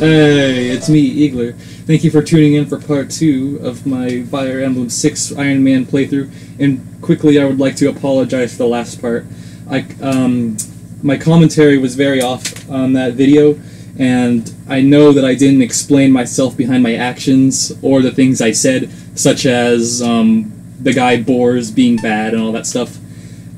Hey, it's me, Eagler. Thank you for tuning in for part two of my Fire Emblem 6 Iron Man playthrough. And quickly, I would like to apologize for the last part. I, um, my commentary was very off on that video, and I know that I didn't explain myself behind my actions or the things I said, such as um, the guy Bors being bad and all that stuff.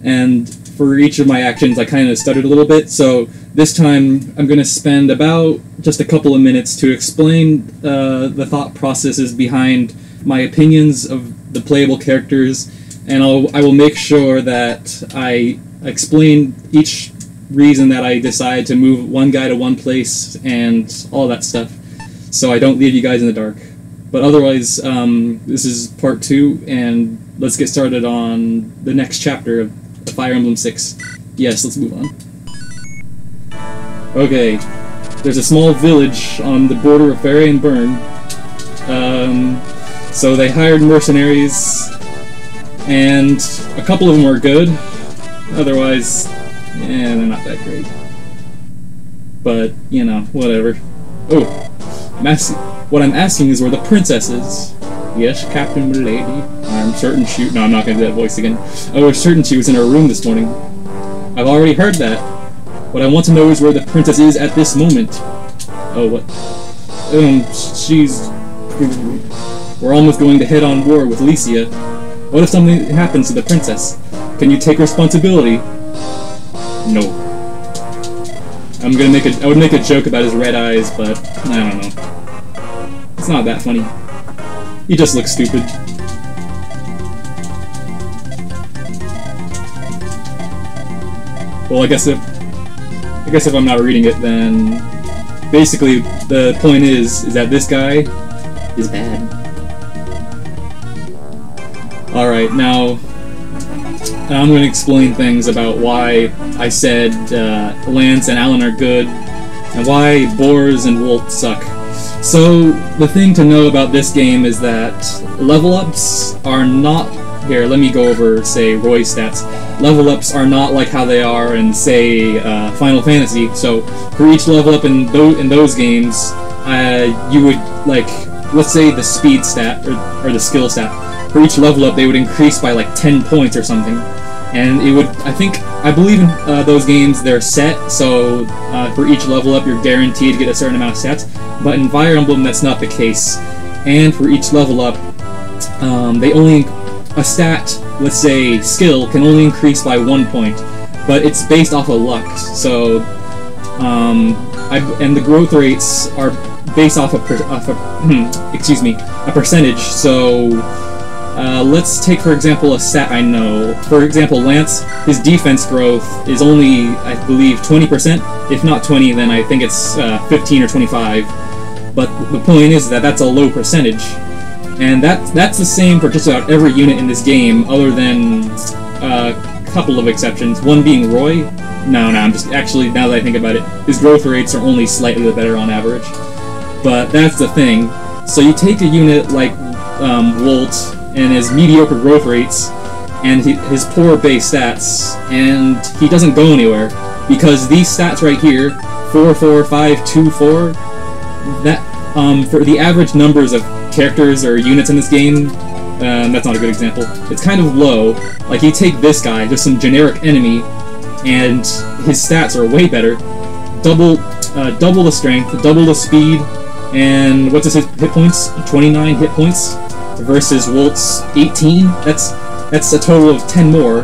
And for each of my actions, I kind of stuttered a little bit, so this time I'm going to spend about just a couple of minutes to explain uh, the thought processes behind my opinions of the playable characters, and I'll, I will make sure that I explain each reason that I decide to move one guy to one place and all that stuff, so I don't leave you guys in the dark. But otherwise, um, this is part two, and let's get started on the next chapter of Fire Emblem 6. Yes, let's move on. Okay, there's a small village on the border of Pherae and Bern. Um, so they hired mercenaries, and a couple of them were good. Otherwise, yeah, they're not that great. But, you know, whatever. Oh, what I'm asking is where the princess is. Yes, Captain Milady. I'm certain she... No, I'm not going to do that voice again. I was certain she was in her room this morning. I've already heard that. What I want to know is where the princess is at this moment. Oh, what? Um, she's... We're almost going to head on war with Lycia. What if something happens to the princess? Can you take responsibility? No. I'm gonna make a- I would make a joke about his red eyes, but I don't know. It's not that funny. He just looks stupid. Well, I guess if guess if I'm not reading it, then basically the point is is that this guy is bad. All right, now I'm going to explain things about why I said uh, Lance and Alan are good, and why Bors and Wolt suck. So the thing to know about this game is that level ups are not here. Let me go over say Roy stats. Level ups are not like how they are in say uh, Final Fantasy. So for each level up in those in those games, uh, you would like let's say the speed stat or, or the skill stat. For each level up, they would increase by like 10 points or something and it would i think i believe in uh, those games they're set so uh, for each level up you're guaranteed to get a certain amount of stats but in fire emblem that's not the case and for each level up um, they only a stat let's say skill can only increase by one point but it's based off of luck so um, I, and the growth rates are based off of, per, off a excuse me a percentage so uh, let's take, for example, a stat I know. For example, Lance, his defense growth is only, I believe, 20%. If not 20, then I think it's uh, 15 or 25. But the point is that that's a low percentage. And that, that's the same for just about every unit in this game, other than uh, a couple of exceptions. One being Roy. No, no, I'm just, actually, now that I think about it, his growth rates are only slightly better on average. But that's the thing. So you take a unit like um, Wolt, and his mediocre growth rates and his poor base stats, and he doesn't go anywhere because these stats right here, four, four, five, two, four, that um, for the average numbers of characters or units in this game, um, that's not a good example. It's kind of low. Like you take this guy, just some generic enemy, and his stats are way better. Double, uh, double the strength, double the speed, and what's his hit points? 29 hit points versus Wolt's 18. That's that's a total of 10 more.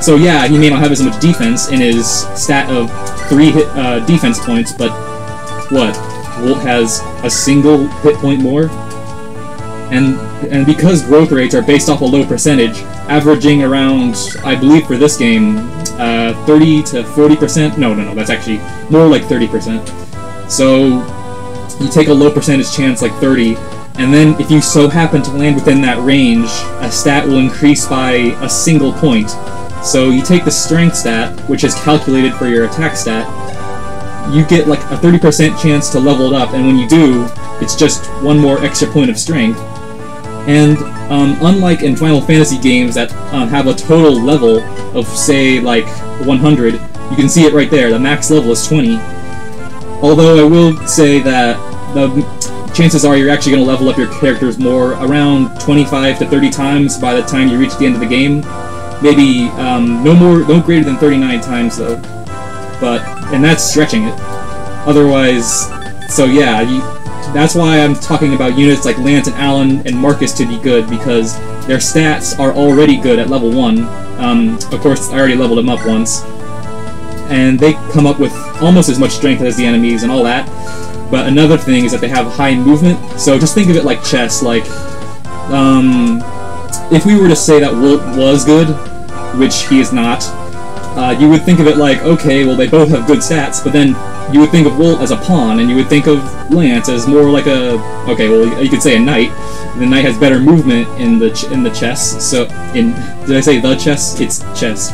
So yeah, he may not have as much defense in his stat of three hit, uh, defense points, but what? Wolt has a single hit point more, and and because growth rates are based off a low percentage, averaging around, I believe for this game, uh, 30 to 40 percent. No, no, no, that's actually more like 30 percent. So you take a low percentage chance, like 30, and then if you so happen to land within that range, a stat will increase by a single point. So you take the strength stat, which is calculated for your attack stat, you get like a 30% chance to level it up, and when you do, it's just one more extra point of strength. And um, unlike in Final Fantasy games that um, have a total level of, say, like 100, you can see it right there, the max level is 20. Although I will say that the chances are you're actually going to level up your characters more around 25 to 30 times by the time you reach the end of the game. Maybe um, no more, no greater than 39 times though. But and that's stretching it. Otherwise, so yeah, you, that's why I'm talking about units like Lance and Alan and Marcus to be good because their stats are already good at level one. Um, of course, I already leveled them up once, and they come up with almost as much strength as the enemies and all that. But another thing is that they have high movement, so just think of it like chess. Like, um, if we were to say that Wolt was good, which he is not, uh, you would think of it like, okay, well they both have good stats, but then you would think of Wolt as a pawn, and you would think of Lance as more like a, okay, well you could say a knight. The knight has better movement in the in the chess. So in did I say the chess? It's chess.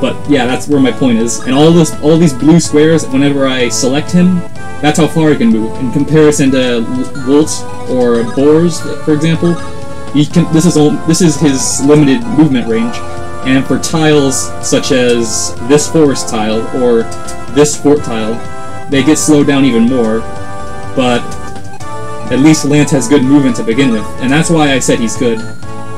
But yeah, that's where my point is. And all this, all these blue squares, whenever I select him, that's how far he can move. In comparison to Wolt or Bors, for example, he can. This is all. This is his limited movement range. And for tiles such as this forest tile or this fort tile, they get slowed down even more. But at least Lance has good movement to begin with, and that's why I said he's good.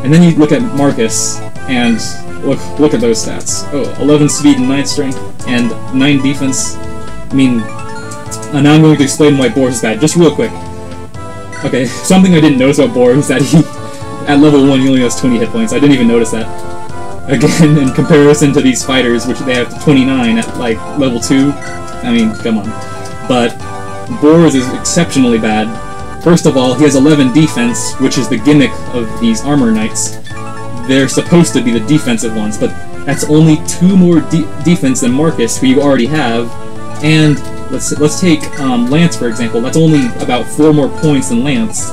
And then you look at Marcus, and look look at those stats. Oh, 11 speed and 9 strength, and 9 defense. I mean, and now I'm going to explain why Bors is bad, just real quick. Okay, something I didn't notice about Bors is that he, at level 1, he only has 20 hit points. I didn't even notice that. Again, in comparison to these fighters, which they have 29 at, like, level 2. I mean, come on. But Bors is exceptionally bad. First of all, he has 11 defense, which is the gimmick of these armor knights. They're supposed to be the defensive ones, but that's only two more de defense than Marcus, who you already have, and let's let's take um, Lance for example. That's only about four more points than Lance,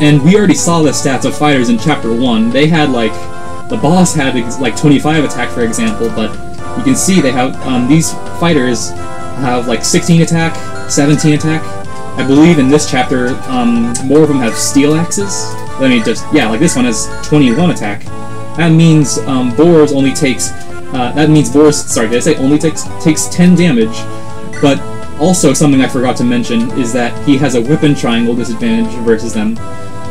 and we already saw the stats of fighters in Chapter One. They had like the boss had like 25 attack, for example, but you can see they have um, these fighters have like 16 attack, 17 attack. I believe in this chapter, um, more of them have steel axes. Let me just yeah, like this one has 21 attack. That means um, Bors only takes. Uh, that means Bors. Sorry, did I say only takes takes 10 damage? But also something I forgot to mention is that he has a weapon triangle disadvantage versus them.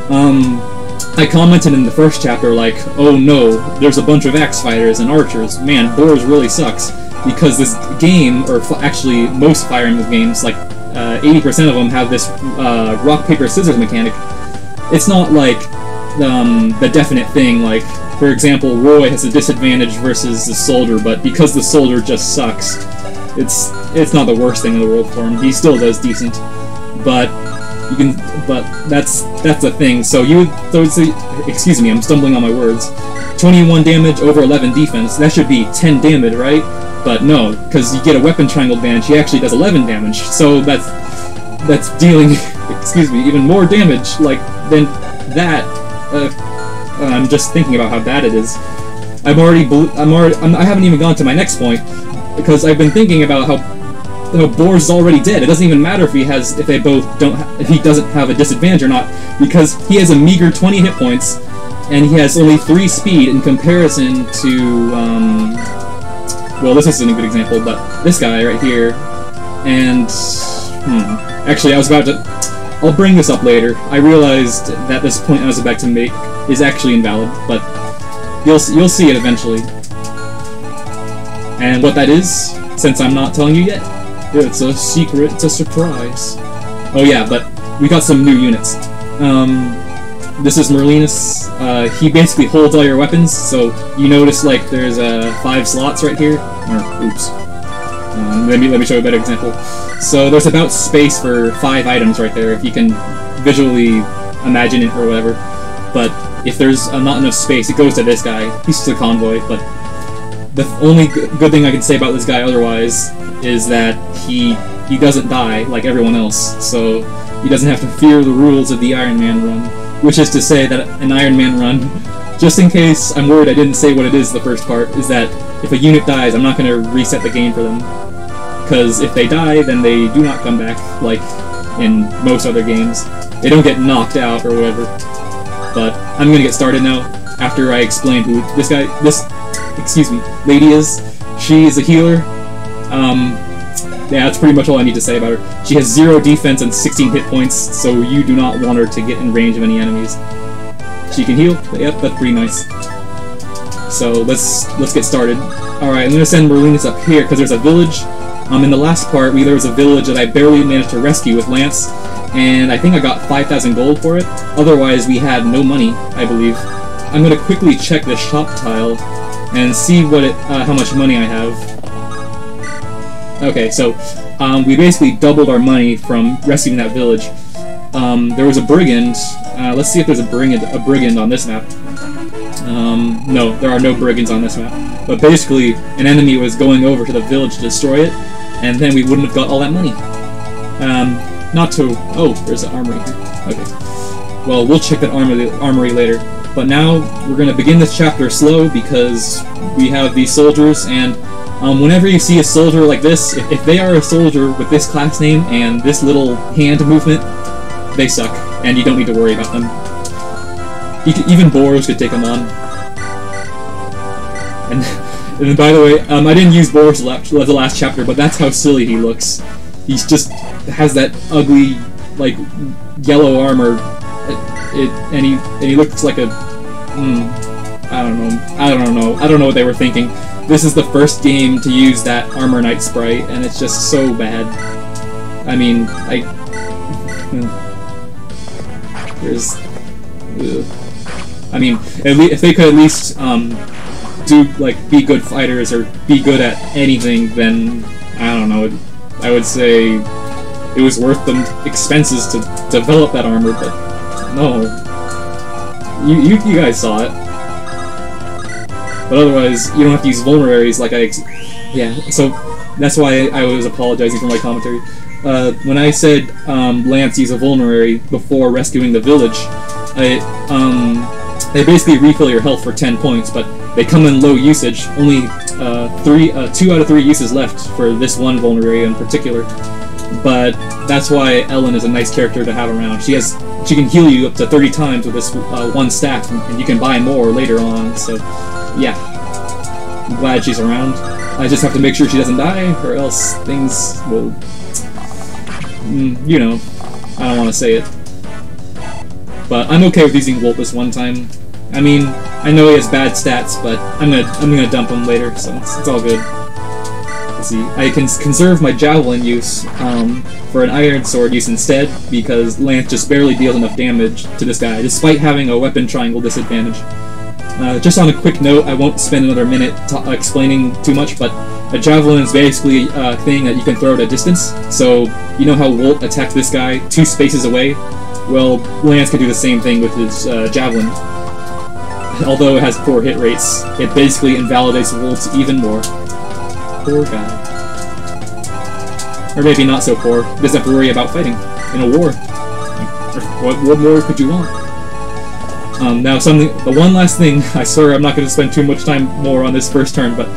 Um, I commented in the first chapter like, oh no, there's a bunch of axe fighters and archers. Man, Bors really sucks because this game, or actually most Fire Emblem games, like 80% uh, of them have this uh, rock paper scissors mechanic. It's not like um, the definite thing. Like, for example, Roy has a disadvantage versus the soldier, but because the soldier just sucks, it's it's not the worst thing in the world for him. He still does decent, but you can. But that's that's the thing. So you excuse me, I'm stumbling on my words. 21 damage over 11 defense. That should be 10 damage, right? But no, because you get a weapon triangle advantage. He actually does 11 damage. So that's that's dealing, excuse me, even more damage. Like than that. Uh, I'm just thinking about how bad it is. I'm already. I'm already. I'm, I haven't even gone to my next point because I've been thinking about how Bors is already dead. It doesn't even matter if he has, if they both don't, if he doesn't have a disadvantage or not, because he has a meager 20 hit points, and he has only 3 speed in comparison to, um, well, this isn't a good example, but this guy right here, and, hmm, actually, I was about to, I'll bring this up later. I realized that this point I was about to make is actually invalid, but you'll, you'll see it eventually. And what that is, since I'm not telling you yet, it's a secret, it's a surprise. Oh yeah, but we got some new units. Um, this is Merlinus. Uh, he basically holds all your weapons, so you notice like there's uh, five slots right here. Or, oops. Um, let me let me show you a better example. So there's about space for five items right there, if you can visually imagine it or whatever. But if there's uh, not enough space, it goes to this guy. He's just a convoy, but the only good thing I can say about this guy otherwise is that he he doesn't die like everyone else, so he doesn't have to fear the rules of the Iron Man run. Which is to say that an Iron Man run, just in case I'm worried I didn't say what it is the first part, is that if a unit dies, I'm not going to reset the game for them. Because if they die, then they do not come back, like in most other games. They don't get knocked out or whatever. But I'm going to get started now, after I explain who this guy, this excuse me, lady is. She is a healer. Um, yeah, that's pretty much all I need to say about her. She has zero defense and 16 hit points, so you do not want her to get in range of any enemies. She can heal. Yep, that's pretty nice. So let's let's get started. All right, I'm gonna send Merlinus up here because there's a village. Um, in the last part, we, there was a village that I barely managed to rescue with Lance, and I think I got 5,000 gold for it. Otherwise, we had no money, I believe. I'm gonna quickly check the shop tile and see what it, uh, how much money I have. Okay, so um, we basically doubled our money from rescuing that village. Um, there was a brigand. Uh, let's see if there's a brigand, a brigand on this map. Um, no, there are no brigands on this map. But basically, an enemy was going over to the village to destroy it, and then we wouldn't have got all that money. Um, not to... Oh, there's an armory here. Okay. Well, we'll check that armory, armory later. But now, we're going to begin this chapter slow because we have these soldiers, and um, whenever you see a soldier like this, if, if, they are a soldier with this class name and this little hand movement, they suck, and you don't need to worry about them. Could, even Boros could take them on. And, and by the way, um, I didn't use Boros the last chapter, but that's how silly he looks. He's just has that ugly, like, yellow armor, it, it and he and he looks like a, mm, I don't know, I don't know, I don't know what they were thinking. This is the first game to use that Armor Knight sprite, and it's just so bad. I mean, I... There's... Ugh. I mean, if they could at least um, do, like, be good fighters or be good at anything, then, I don't know, I would say it was worth the expenses to develop that armor, but no. You, you, you guys saw it. But otherwise, you don't have to use vulneraries like I... yeah, so that's why I, was apologizing for my commentary. Uh, when I said um, Lance use a vulnerary before rescuing the village, I, um, they basically refill your health for 10 points, but they come in low usage. Only uh, three, uh, two out of three uses left for this one vulnerary in particular. But that's why Ellen is a nice character to have around. She has she can heal you up to 30 times with this uh, one staff, and you can buy more later on. So yeah, I'm glad she's around. I just have to make sure she doesn't die, or else things will... Mm, you know, I don't want to say it. But I'm okay with using Wolt this one time. I mean, I know he has bad stats, but I'm gonna I'm gonna dump him later, so it's, it's all good. Let's see, I can conserve my javelin use um, for an iron sword use instead, because Lance just barely deals enough damage to this guy, despite having a weapon triangle disadvantage. Uh, just on a quick note, I won't spend another minute explaining too much, but a javelin is basically a thing that you can throw at a distance. So, you know how Wolt attacked this guy two spaces away? Well, Lance can do the same thing with his uh, javelin. Although it has poor hit rates, it basically invalidates Wolt even more. Poor guy. Or maybe not so poor. Doesn't have to worry about fighting in a war. What, what more could you want? Um, now, something. The one last thing. I swear I'm not going to spend too much time more on this first turn, but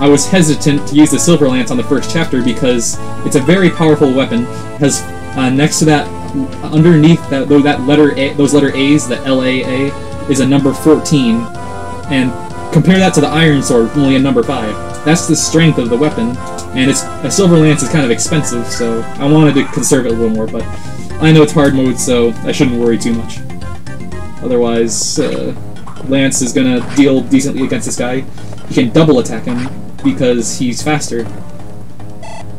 I was hesitant to use the Silver Lance on the first chapter because it's a very powerful weapon. It has uh, next to that, underneath that, that letter A, those letter A's, the L A A, is a number 14, and compare that to the Iron Sword, only a number 5. That's the strength of the weapon, and it's a Silver Lance is kind of expensive, so I wanted to conserve it a little more, but I know it's hard mode, so I shouldn't worry too much. Otherwise, uh, Lance is gonna deal decently against this guy. He can double attack him because he's faster.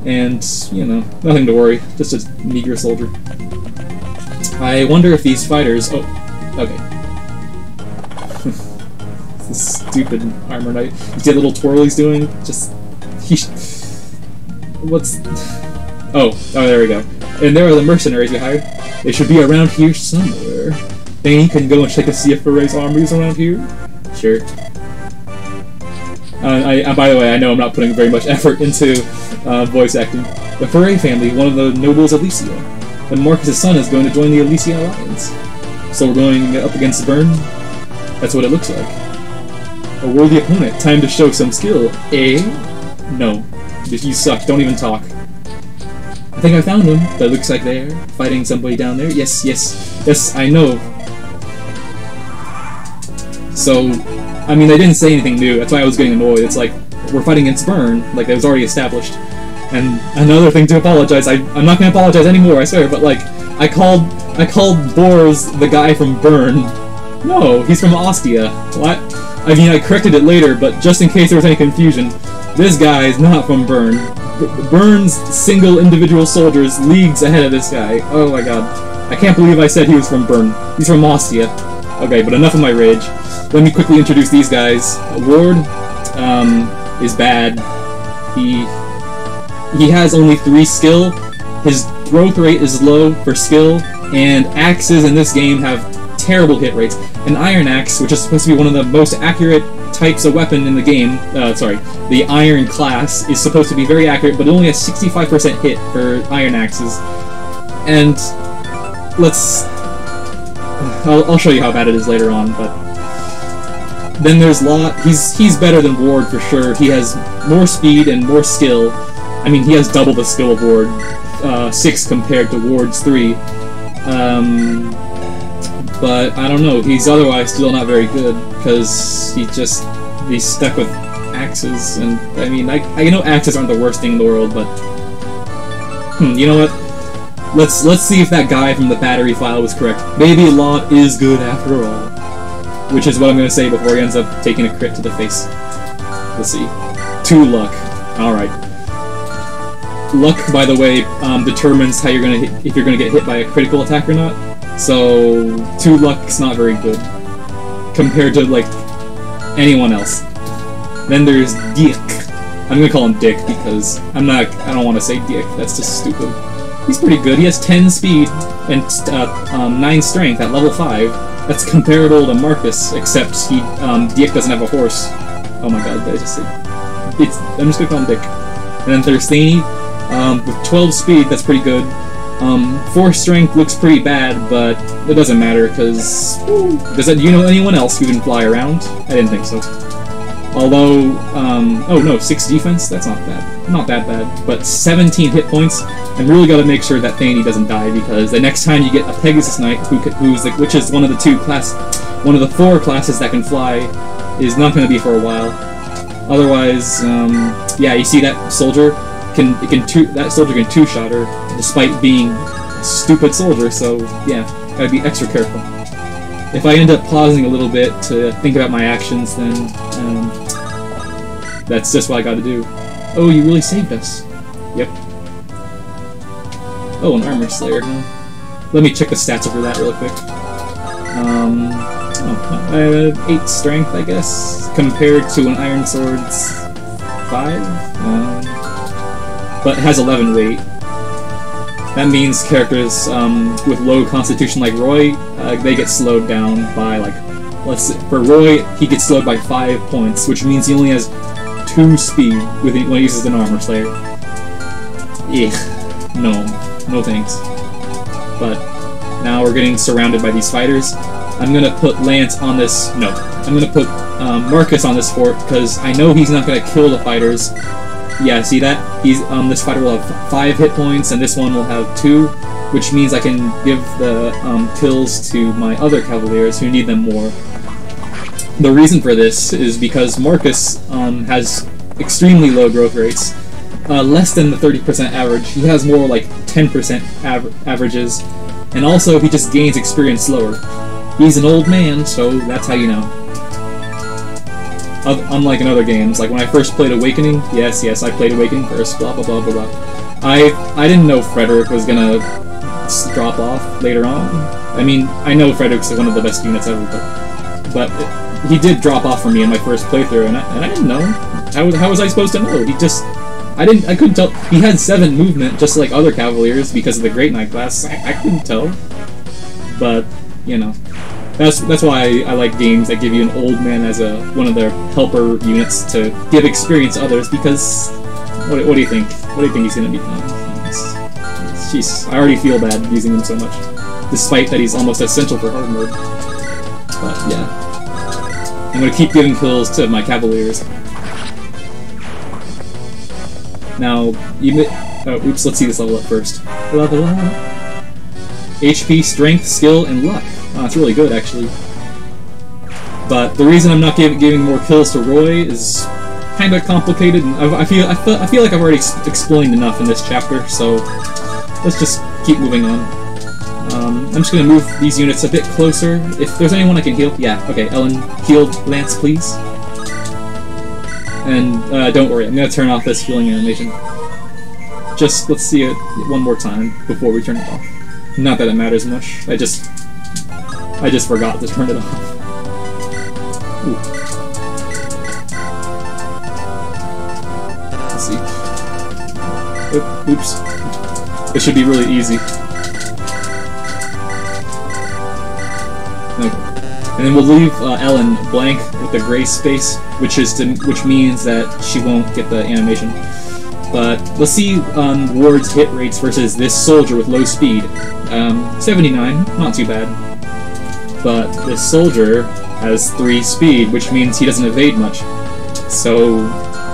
And, you know, nothing to worry. Just a meager soldier. I wonder if these fighters... Oh, okay. this stupid armor knight. You see that little twirl he's doing? Just... He... What's... Oh, oh, there we go. And there are the mercenaries we hired. They should be around here somewhere. Thing can go and check to see if Pherae's armies around here? Sure. Uh, I, uh, by the way, I know I'm not putting very much effort into uh, voice acting. The Pherae family, one of the nobles of Lycia. And Marcus' son is going to join the Lycia Alliance. So we're going up against Vern? That's what it looks like. A worthy opponent. Time to show some skill. Eh? No. You suck. Don't even talk. I think I found him. That looks like they're fighting somebody down there. Yes, yes, yes, I know. So, I mean, they didn't say anything new. That's why I was getting annoyed. It's like, we're fighting against Bern, like it was already established. And another thing to apologize, I, I'm not gonna apologize anymore, I swear, but like, I called, I called Bors the guy from Bern. No, he's from Ostia. What? I mean, I corrected it later, but just in case there was any confusion, this guy is not from Bern. B Bern's single individual soldiers leagues ahead of this guy. Oh my god. I can't believe I said he was from Bern. He's from Ostia. Okay, but enough of my rage. Let me quickly introduce these guys. Ward um, is bad. He he has only three skill. His growth rate is low for skill, and axes in this game have terrible hit rates. An iron axe, which is supposed to be one of the most accurate types of weapon in the game, uh, sorry, the iron class, is supposed to be very accurate, but only has 65% hit for iron axes. And let's... I'll, I'll show you how bad it is later on, but... Then there's Lot. He's he's better than Ward for sure. He has more speed and more skill. I mean, he has double the skill of Ward. Uh, 6 compared to Ward's 3. Um, but I don't know, he's otherwise still not very good, because he just, he's stuck with axes, and I mean, I, I know axes aren't the worst thing in the world, but, hmm, you know what, let's, let's see if that guy from the battery file was correct. Maybe Lot is good after all. Which is what I'm gonna say before he ends up taking a crit to the face. Let's see. Two luck. Alright. Luck, by the way, um, determines how you're gonna hit, if you're gonna get hit by a critical attack or not. So two luck's not very good compared to like anyone else. Then there's Dick. I'm gonna call him Dick because I'm not. I don't want to say Dick. That's just stupid. He's pretty good. He has 10 speed and uh, um, 9 strength at level 5. That's comparable to Marcus, except he um, Dick doesn't have a horse. Oh my god, I just? It's. I'm just gonna call him Dick. And then there's Thany, um, with 12 speed, that's pretty good. Um, 4 strength looks pretty bad, but it doesn't matter, because... Does that, do you know anyone else who can fly around? I didn't think so. Although, um, oh no, 6 defense? That's not bad. Not that bad. But 17 hit points, and really gotta make sure that Thany doesn't die, because the next time you get a Pegasus Knight, who, who's the, which is one of the two class... One of the four classes that can fly, is not gonna be for a while. Otherwise, um, yeah, you see that soldier? can it can two that soldier can two shot her despite being a stupid soldier. So yeah, gotta be extra careful. If I end up pausing a little bit to think about my actions, then um, that's just what I got to do. Oh, you really saved us. Yep. Oh, an armor slayer. Huh? Let me check the stats over that real quick. Um, oh, I have eight strength, I guess, compared to an iron sword's five. Um, but it has 11 weight. That means characters um, with low constitution like Roy, uh, they get slowed down by like, let's see, for Roy, he gets slowed by 5 points, which means he only has 2 speed when he uses an armor slayer. Ugh, no, no thanks. But now we're getting surrounded by these fighters. I'm gonna put Lance on this, no, I'm gonna put um, Marcus on this fort because I know he's not gonna kill the fighters, yeah, see that? He's um, this fighter will have five hit points, and this one will have two, which means I can give the um, kills to my other cavaliers who need them more. The reason for this is because Marcus um, has extremely low growth rates, uh, less than the 30% average. He has more like 10% av averages, and also he just gains experience slower. He's an old man, so that's how you know unlike in other games. Like when I first played Awakening, yes, yes, I played Awakening first, blah blah blah blah blah. I I didn't know Frederick was gonna drop off later on. I mean, I know Frederick's one of the best units ever, but, but he did drop off for me in my first playthrough, and I, and I didn't know. How, how was I supposed to know? He just... I didn't. I couldn't tell. He had seven movement, just like other cavaliers, because of the Great Knight class. I, I couldn't tell. But, you know. That's that's why I, like games that give you an old man as a one of their helper units to give experience to others. Because what, what do you think? What do you think he's gonna become? Jeez, I already feel bad using him so much, despite that he's almost essential for hard mode. But yeah, I'm gonna keep giving kills to my cavaliers. Now, you. Oh, oops. Let's see this level up first. HP, strength, skill, and luck. Oh, it's really good, actually. But the reason I'm not give, giving more kills to Roy is kind of complicated, and I, I feel I feel I feel like I've already ex explained enough in this chapter. So let's just keep moving on. Um, I'm just gonna move these units a bit closer. If there's anyone I can heal, yeah, okay. Ellen, heal Lance, please. And uh, don't worry, I'm gonna turn off this healing animation. Just let's see it one more time before we turn it off. Not that it matters much. I just I just forgot to turn it off. Ooh. Let's see. Oop, oops. It should be really easy. Okay. And then we'll leave uh, Ellen blank with the gray space, which is to, which means that she won't get the animation. But let's see um, Ward's hit rates versus this soldier with low speed. Um, 79, not too bad. But this soldier has 3 speed, which means he doesn't evade much. So,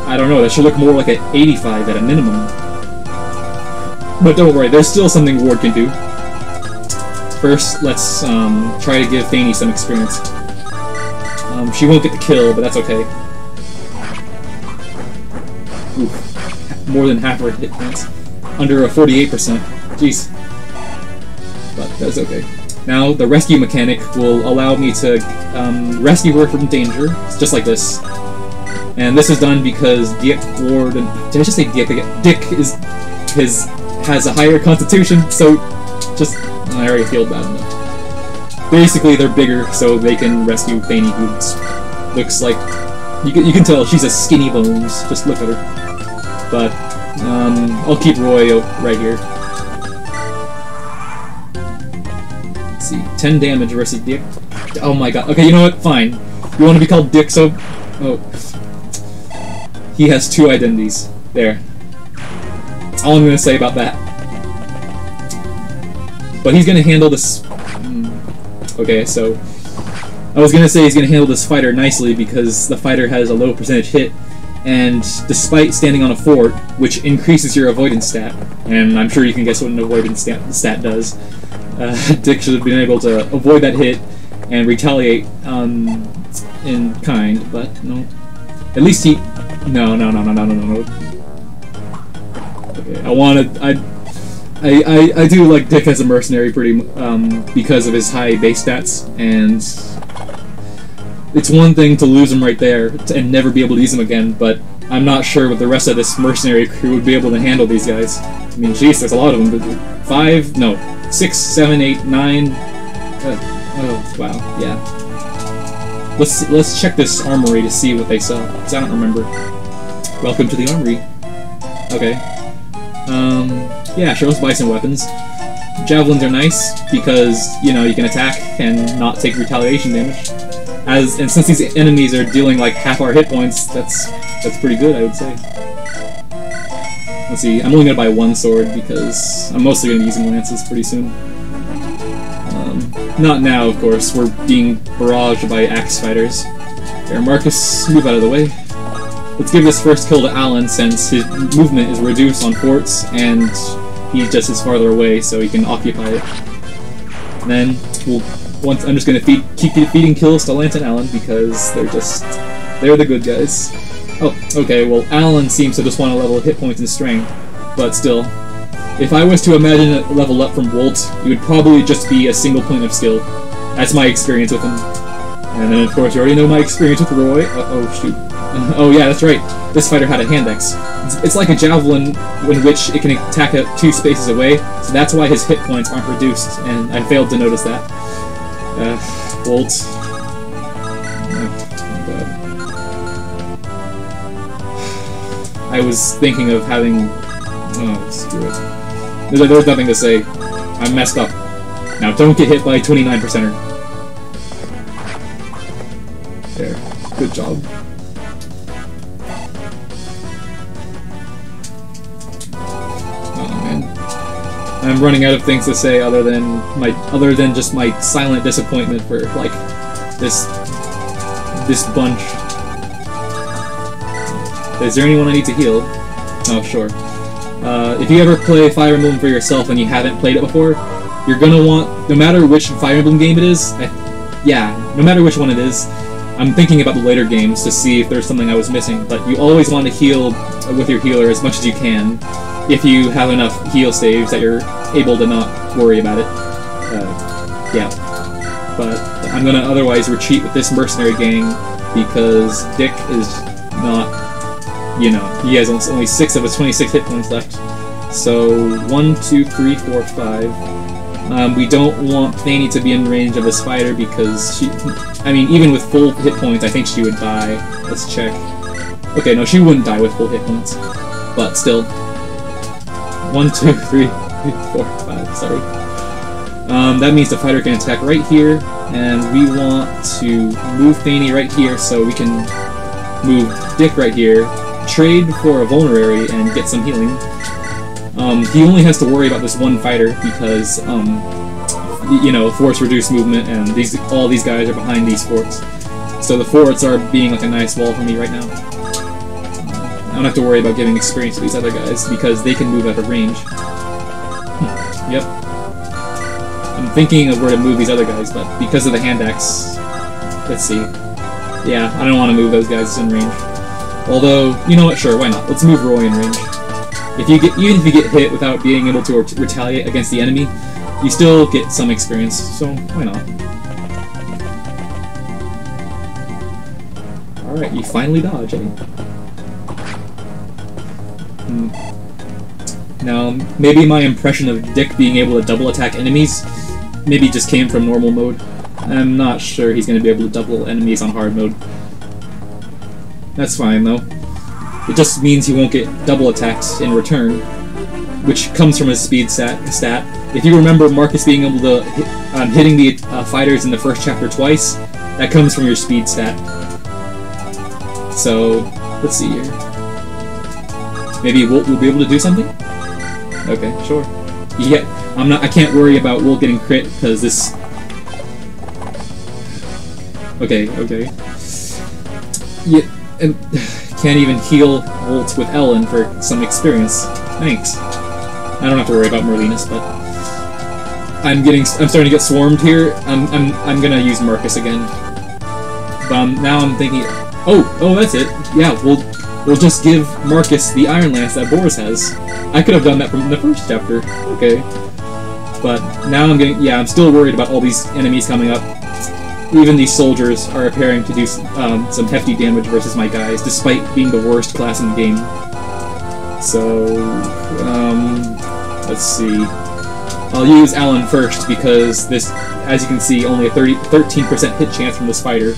I don't know, that should look more like an 85 at a minimum. But don't worry, there's still something Ward can do. First, let's um, try to give Thany some experience. Um, she won't get the kill, but that's okay. Oof. More than half her hit points. Under a 48%. Jeez. But that's okay. Now, the rescue mechanic will allow me to um, rescue her from danger, just like this. And this is done because Dick Ward did I just say Dick again? Dick is his has a higher constitution, so just I already feel bad enough. Basically, they're bigger, so they can rescue Thany, who looks like you can, you can tell she's a skinny bones. Just look at her. But um, I'll keep Roy right here. Let's see, 10 damage versus Dick. Oh my god. Okay, you know what? Fine. You want to be called Dick, so... Oh. He has two identities. There. That's all I'm to say about that. But he's to handle this... Mm, okay, so... I was to say he's to handle this fighter nicely because the fighter has a low percentage hit, and despite standing on a fort, which increases your avoidance stat, and I'm sure you can guess what an avoidance stat, stat does, uh, Dick should have been able to avoid that hit and retaliate um, in kind, but no. At least he... No, no, no, no, no, no, no, no. Okay, I wanted... I, I, I, I do like Dick as a mercenary pretty um, because of his high base stats, and it's one thing to lose him right there and never be able to use him again, but I'm not sure what the rest of this mercenary crew would be able to handle these guys. I mean, jeez, there's a lot of them. Five? No. Six, seven, eight, nine... Uh, oh, wow, yeah. Let's let's check this armory to see what they sell, because I don't remember. Welcome to the armory. Okay. Um, yeah, show us bison weapons. Javelins are nice, because, you know, you can attack and not take retaliation damage. As and since these enemies are dealing like half our hit points, that's that's pretty good, I would say. Let's see, I'm only gonna buy one sword because I'm mostly gonna be using lances pretty soon. Um, not now, of course. We're being barraged by axe fighters. There, Marcus, move out of the way. Let's give this first kill to Alan since his movement is reduced on forts and he just is farther away, so he can occupy it. And then we'll once I'm just gonna feed, keep feeding kills to Lance and Alan because they're just they're the good guys. Oh, okay. Well, Alan seems to just want to level hit points and strength, but still, if I was to imagine a level up from Wolt, it would probably just be a single point of skill. That's my experience with him. And then, of course, you already know my experience with Roy. Uh oh, shoot. oh yeah, that's right. This fighter had a hand It's, it's like a javelin in which it can attack at two spaces away, so that's why his hit points aren't reduced, and I failed to notice that. Uh, Bolt. I was thinking of having... Oh, screw it. There's, there's nothing to say. I messed up. Now, don't get hit by 29%er. There. Good job. I'm running out of things to say other than my other than just my silent disappointment for like this this bunch. Is there anyone I need to heal? Oh, sure. Uh, if you ever play Fire Emblem for yourself and you haven't played it before, you're gonna want, no matter which Fire Emblem game it is, I, yeah, no matter which one it is, I'm thinking about the later games to see if there's something I was missing, but you always want to heal with your healer as much as you can if you have enough heal saves that you're able to not worry about it. Uh, yeah. But I'm gonna otherwise retreat with this mercenary gang because Dick is not, you know, he has only 6 of his 26 hit points left. So, one, two, three, four, five. Um, we don't want Thany to be in range of the spider because she... I mean, even with full hit points, I think she would die. Let's check. Okay, no, she wouldn't die with full hit points. But still. One, two, three, four, five, sorry. Um, that means the fighter can attack right here, and we want to move Thany right here so we can move Dick right here, trade for a vulnerary, and get some healing. Um, he only has to worry about this one fighter because, um, you know, force reduced movement, and these all these guys are behind these forts. So the forts are being like a nice wall for me right now. Don't have to worry about giving experience to these other guys because they can move out of range. Yep. I'm thinking of where to move these other guys, but because of the hand axe, let's see. Yeah, I don't want to move those guys in range. Although, you know what? Sure, why not? Let's move Roy in range. If you get, even if you get hit without being able to retaliate against the enemy, you still get some experience, so why not? Alright, you finally dodge, eh? Hmm. Now, maybe my impression of Dick being able to double attack enemies maybe just came from normal mode. I'm not sure he's going to be able to double enemies on hard mode. That's fine, though. It just means he won't get double attacks in return, which comes from his speed stat. stat. If you remember Marcus being able to hit, um, hitting the uh, fighters in the first chapter twice, that comes from your speed stat. So, let's see here. Maybe Wolt will be able to do something? Okay, sure. Yeah, I'm not. I can't worry about Wolt getting crit because this. Okay, okay. Yeah, and can't even heal Wolt with Ellen for some experience. Thanks. I don't have to worry about Merlinus, but I'm getting I'm starting to get swarmed here. I'm I'm I'm gonna use Marcus again. But um, now I'm thinking, oh oh that's it. Yeah, we'll we'll just give Marcus the Iron Lance that Boris has. I could have done that from the first chapter. Okay. But now I'm getting yeah I'm still worried about all these enemies coming up even these soldiers are appearing to do um, some hefty damage versus my guys, despite being the worst class in the game. So, um, let's see. I'll use Alan first because this, as you can see, only a 30, 13% hit chance from this fighter.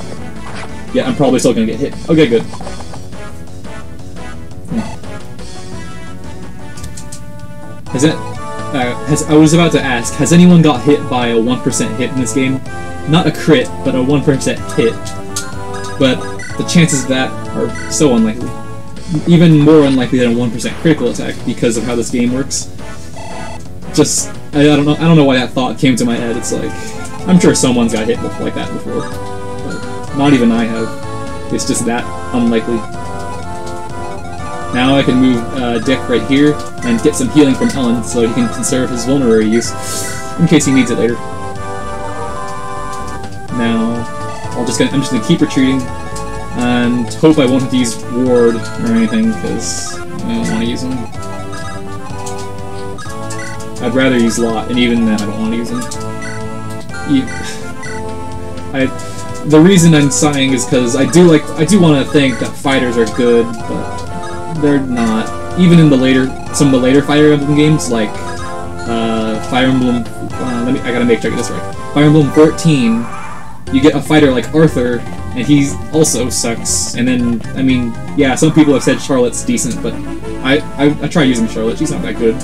Yeah, I'm probably still gonna get hit. Okay, good. Has it? Uh, has, I was about to ask, has anyone got hit by a 1% hit in this game? Not a crit, but a 1% hit. But the chances of that are so unlikely. Even more unlikely than a 1% critical attack because of how this game works. Just, I, I, don't know I don't know why that thought came to my head. It's like, I'm sure someone's got hit like that before. But not even I have. It's just that unlikely. Now I can move uh, Dick right here and get some healing from Ellen so he can conserve his vulnerary use in case he needs it later. Now, I'll just gonna, I'm just gonna keep retreating and hope I won't have to use Ward or anything because I don't want to use him. I'd rather use Lot, and even then I don't want to use him. I, the reason I'm sighing is because I do like I do want to think that fighters are good, but they're not. Even in the later some of the later Fire Emblem games, like uh, Fire Emblem. Uh, let me. I gotta make sure I get this right. Fire Emblem 14 you get a fighter like Arthur, and he also sucks. And then, I mean, yeah, some people have said Charlotte's decent, but I, I, I try using Charlotte. She's not that good.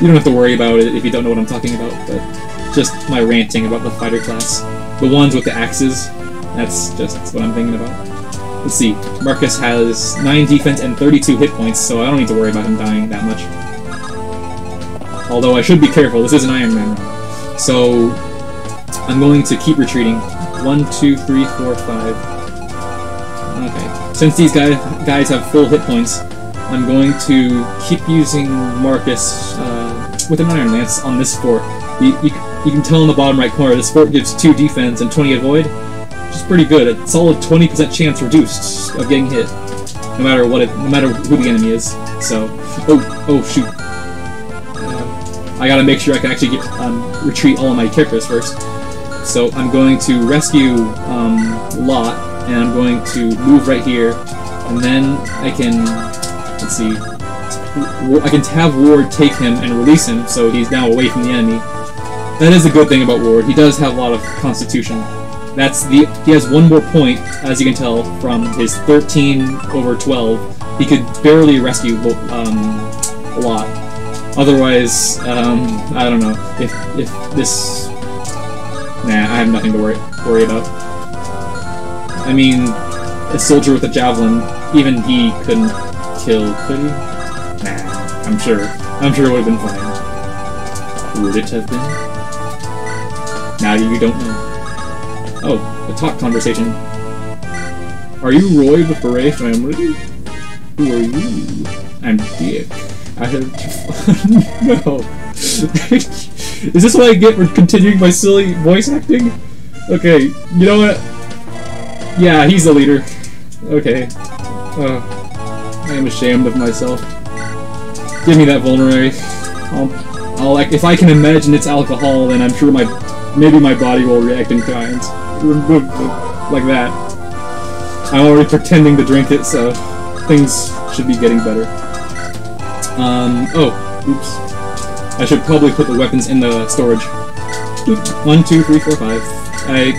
You don't have to worry about it if you don't know what I'm talking about, but just my ranting about the fighter class. The ones with the axes, that's just what I'm thinking about. Let's see, Marcus has 9 defense and 32 hit points, so I don't need to worry about him dying that much. Although I should be careful, this is an Iron Man. So, I'm going to keep retreating. One, two, three, four, five. Okay. Since these guys guys have full hit points, I'm going to keep using Marcus uh, with an Iron Lance on this fort. You, you, you, can tell in the bottom right corner, this fort gives 2 defense and 20 avoid, which is pretty good. A solid 20% chance reduced of getting hit, no matter what it, no matter who the enemy is. So, oh, oh shoot. Uh, I gotta make sure I can actually get, um, retreat all of my characters first. So I'm going to rescue um, Lot, and I'm going to move right here, and then I can, let's see, I can have Ward take him and release him, so he's now away from the enemy. That is a good thing about Ward. He does have a lot of constitution. That's the he has one more point, as you can tell from his 13 over 12. He could barely rescue um, a Lot. Otherwise, um, I don't know if if this. Nah, I have nothing to worry worry about. I mean, a soldier with a javelin, even he couldn't kill, could he? Nah, I'm sure. I'm sure it would have been fine. Would it have been? Now you don't know. Oh, a talk conversation. Are you Roy the Pherae family? Who are you? I'm Dieck. I have no. Is this what I get for continuing my silly voice acting? Okay, you know what? Yeah, he's the leader. Okay. Uh, I am ashamed of myself. Give me that vulnerary. I'll, I'll, like, if I can imagine it's alcohol, then I'm sure my maybe my body will react in kind. Like that. I'm already pretending to drink it, so things should be getting better. Um, oh, oops. I should probably put the weapons in the storage. One, two, three, four, five. I...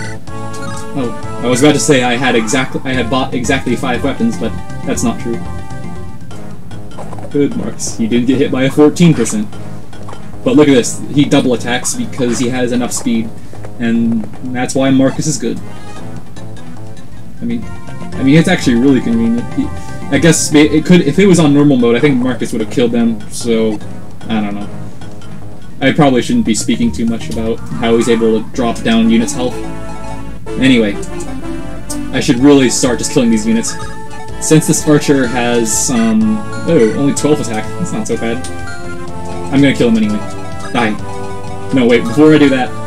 Oh, I was about to say I had exactly I had bought exactly five weapons, but that's not true. Good, Marcus. You didn't get hit by a 14%. But look at this. He double attacks because he has enough speed, and that's why Marcus is good. I mean, I mean, it's actually really convenient. He, I guess it could if it was on normal mode. I think Marcus would have killed them. So I don't know. I probably shouldn't be speaking too much about how he's able to drop down units' health. Anyway, I should really start just killing these units. Since this archer has, um, oh, only 12 attack, that's not so bad. I'm gonna kill him anyway. Die. No, wait, before I do that,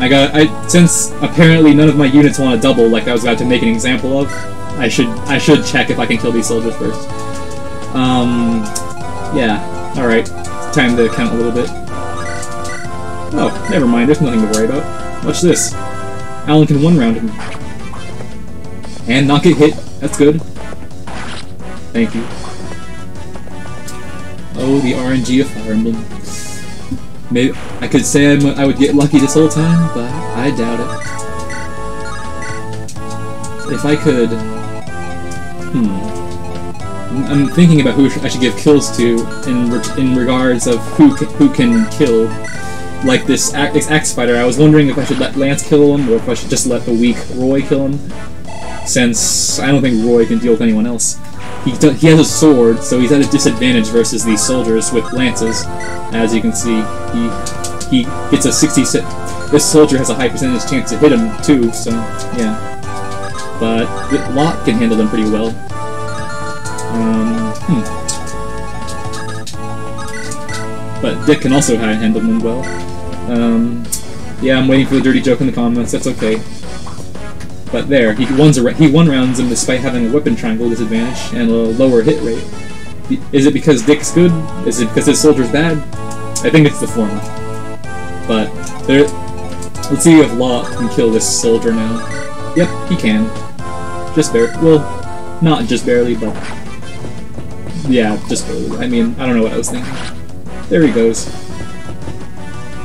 I got I since apparently none of my units want to double like I was about to make an example of, I should I should check if I can kill these soldiers first. Um yeah. Alright. Time to count a little bit. Oh, never mind, there's nothing to worry about. Watch this. Alan can one round him. And not get hit. That's good. Thank you. Oh, the RNG of Fire Emblem. Maybe I could say I'm, i would get lucky this whole time, but I doubt it. If I could... Hmm. I'm thinking about who I should give kills to in in regards of who who can kill. Like this Axe Fighter, I was wondering if I should let Lance kill him, or if I should just let the weak Roy kill him. Since I don't think Roy can deal with anyone else. He, he has a sword, so he's at a disadvantage versus these soldiers with lances. As you can see, he he gets a 66. This soldier has a high percentage chance to hit him too, so yeah. But Lot can handle them pretty well. Um, hmm. But Dieck can also handle them well. Um, yeah, I'm waiting for the dirty joke in the comments. That's okay. But there, he a, he one rounds him despite having a weapon triangle disadvantage and a lower hit rate. Is it because Dieck's good? Is it because his soldier's bad? I think it's the former. But there, let's see if Lot can kill this soldier now. Yep, he can. Just barely. Well, not just barely, but yeah, just barely. I mean, I don't know what I was thinking. There he goes.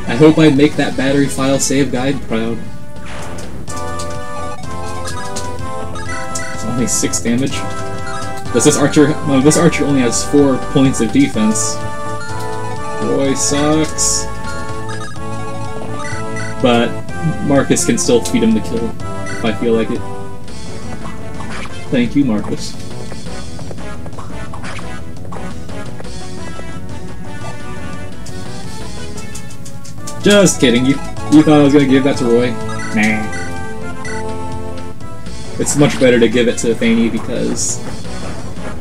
I hope I make that battery file save guide proud. Only 6 damage. Does this archer... No, this archer only has 4 points of defense. Boy sucks. But Marcus can still feed him the kill, if I feel like it. Thank you, Marcus. Just kidding, you, you thought I was gonna give that to Roy? Nah it's much better to give it to Thany because...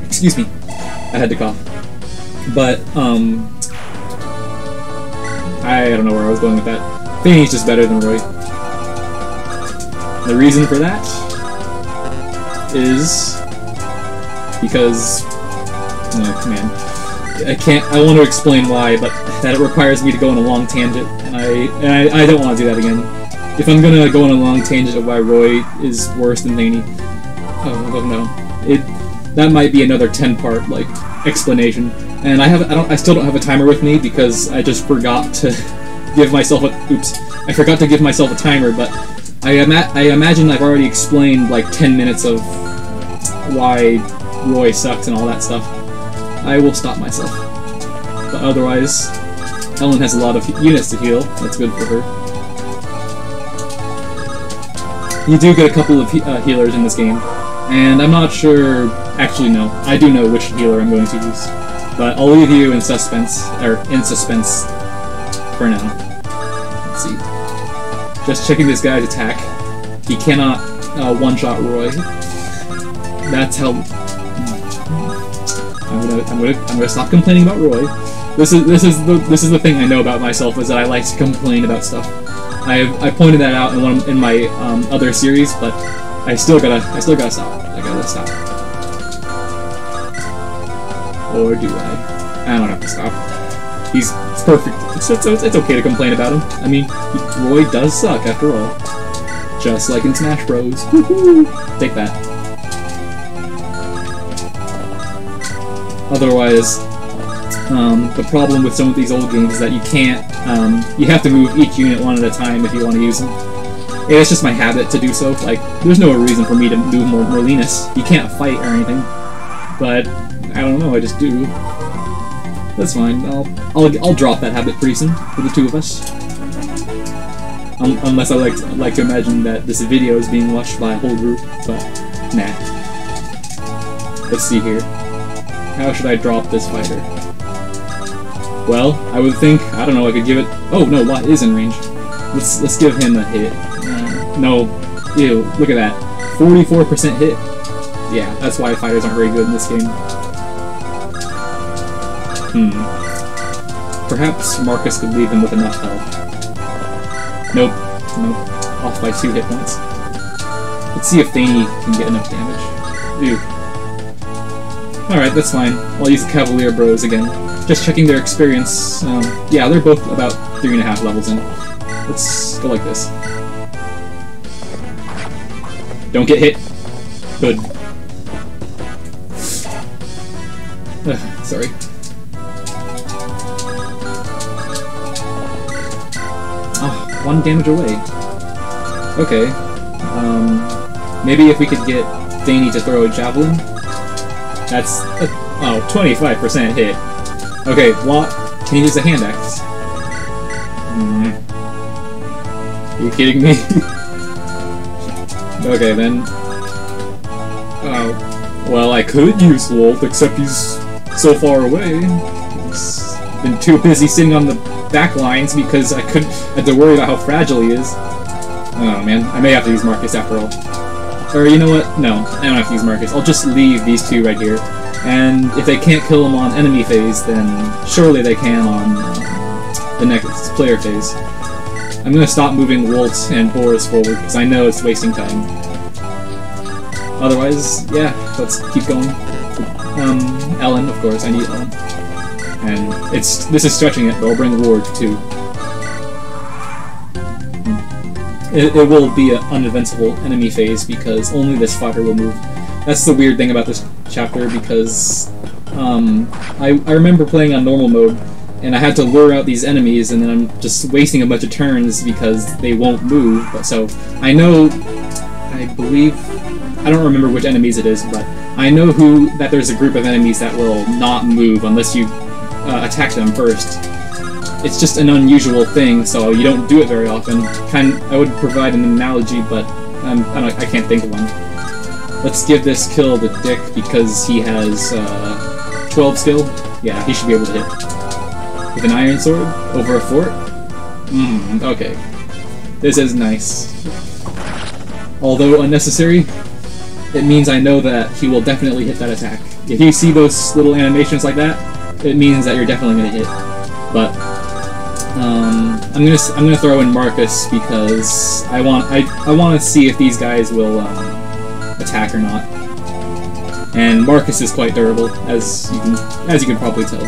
Excuse me. I had to cough. But, um... I don't know where I was going with that. Thany's just better than Roy. The reason for that is because oh man, I can't. I want to explain why, but that it requires me to go on a long tangent, and I and I, I don't want to do that again. If I'm gonna go on a long tangent of why Roy is worse than Thany, oh, oh no, it that might be another ten part like explanation. And I have I don't I still don't have a timer with me because I just forgot to give myself a oops I forgot to give myself a timer, but I ima I imagine I've already explained like ten minutes of why Roy sucks and all that stuff. I will stop myself. But otherwise, Ellen has a lot of units to heal. That's good for her. You do get a couple of uh, healers in this game, and I'm not sure... Actually, no. I do know which healer I'm going to use. But I'll leave you in suspense, or in suspense for now. Let's see. Just checking this guy's attack. He cannot uh, one-shot Roy. That's how... I'm gonna, I'm gonna, I'm gonna stop complaining about Roy. This is, this is the, this is the thing I know about myself is that I like to complain about stuff. I, I pointed that out in one in my um, other series, but I still gotta, I still gotta stop. I gotta stop. Or do I? I don't have to stop. He's it's perfect. It's, it's, it's okay to complain about him. I mean, Roy does suck after all. Just like in Smash Bros. Take that. Otherwise, um, the problem with some of these old games is that you can't, um, you have to move each unit one at a time if you want to use them. It's just my habit to do so. Like, there's no reason for me to do more Merlinus. You can't fight or anything. But, I don't know, I just do. That's fine. I'll, I'll, I'll drop that habit pretty soon for the two of us. Um, unless I like to, like to imagine that this video is being watched by a whole group, but nah. Let's see here. How should I drop this fighter? Well, I would think, I don't know, I could give it... Oh, no, Lot is in range. Let's let's give him a hit. Uh, no, ew, look at that. 44% hit. Yeah, that's why fighters aren't very good in this game. Hmm. Perhaps Marcus could leave him with enough health. Nope. Nope. Off by two hit points. Let's see if Thany can get enough damage. Ew. Alright, that's fine. I'll use Cavalier Bros again. Just checking their experience. Um, yeah, they're both about three and a half levels in. Let's go like this. Don't get hit. Good. Ugh, sorry. Oh, one damage away. Okay. Um, maybe if we could get Thany to throw a javelin? That's, a, oh, 25% hit. Okay, what? Can you use a hand axe? Mm. Are you kidding me? okay, then. Oh. Well, I could use Wolt, except he's so far away. He's been too busy sitting on the back lines because I couldn't had to worry about how fragile he is. Oh man, I may have to use Marcus after all. Or you know what? No, I don't have to use Marcus. I'll just leave these two right here. And if they can't kill him on enemy phase, then surely they can on um, the next player phase. I'm gonna stop moving Wolt and Bors forward, because I know it's wasting time. Otherwise, yeah, let's keep going. Um, Ellen, of course, I need Ellen. And it's this is stretching it, but I'll bring Ward too. It, it will be an uneventful enemy phase because only this fighter will move. That's the weird thing about this chapter because um, I, I remember playing on normal mode and I had to lure out these enemies and then I'm just wasting a bunch of turns because they won't move. But so I know, I believe, I don't remember which enemies it is, but I know who that there's a group of enemies that will not move unless you uh, attack them first. It's just an unusual thing, so you don't do it very often. Kind, I would provide an analogy, but um, I, I can't think of one. Let's give this kill to Dieck because he has uh, 12 skill. Yeah, he should be able to hit. With an iron sword over a fort? Hmm, okay. This is nice. Although unnecessary, it means I know that he will definitely hit that attack. If you see those little animations like that, it means that you're definitely gonna hit. But um, I'm gonna I'm gonna throw in Marcus because I want I I want to see if these guys will um, attack or not. And Marcus is quite durable, as you can as you can probably tell.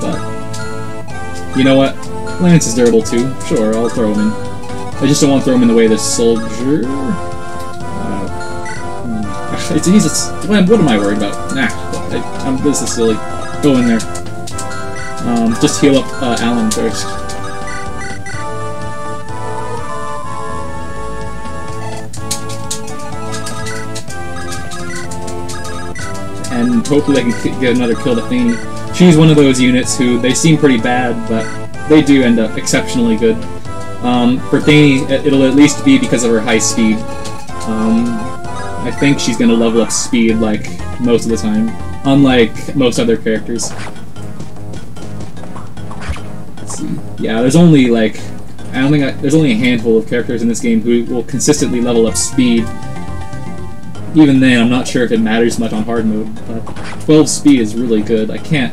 But you know what? Lance is durable too. Sure, I'll throw him in. I just don't want to throw him in the way of the soldier. Uh, hmm. it's easy. What, what am I worried about? Nah, I, I'm, this is silly. Go in there. Um, just heal up uh, Alan first. Hopefully I can get another kill to Thany. She's one of those units who, they seem pretty bad, but they do end up exceptionally good. Um, for Thany, it'll at least be because of her high speed. Um, I think she's gonna level up speed, like, most of the time. Unlike most other characters. Yeah, there's only, like... I don't think I, there's only a handful of characters in this game who will consistently level up speed. Even then, I'm not sure if it matters much on hard mode, but 12 speed is really good. I can't